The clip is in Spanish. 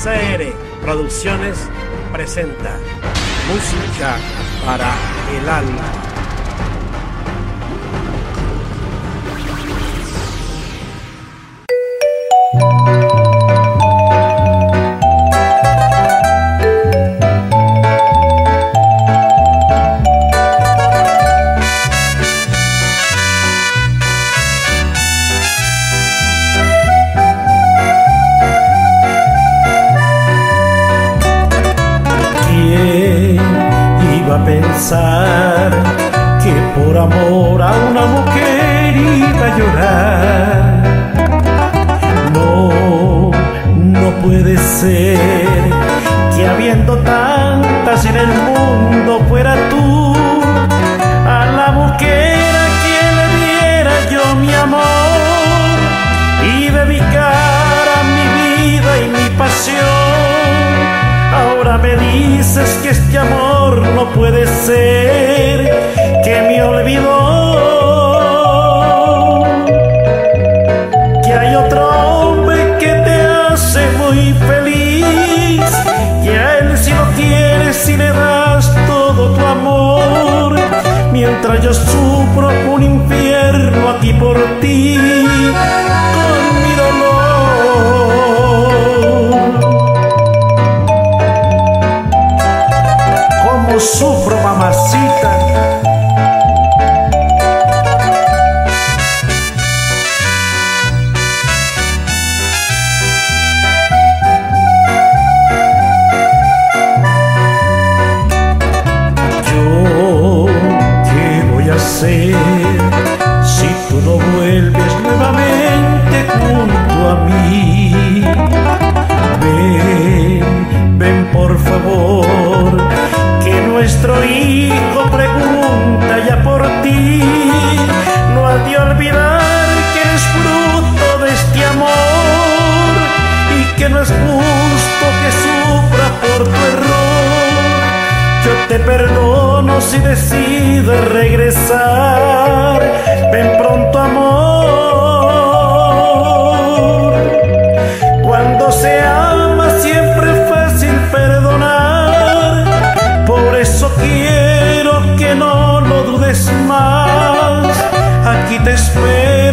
SR Producciones presenta música para el alma. Que por amor a una mujer llorar. No, no puede ser que habiendo tantas en el mundo fuera tú a la mujer a quien le diera yo mi amor y dedicara mi vida y mi pasión. Ahora me dices que este amor no puede que me olvidó. Que hay otro hombre que te hace muy feliz, que a él si lo quieres y le das todo tu amor, mientras yo sufro un infierno aquí por ti, con mi sufro, Yo, ¿qué voy a hacer si tú no vuelves nuevamente junto a mí? Ven, ven por favor, Te perdono si decides regresar. Ven pronto, amor. Cuando se ama siempre es fácil perdonar. Por eso quiero que no lo dudes más. Aquí te espero.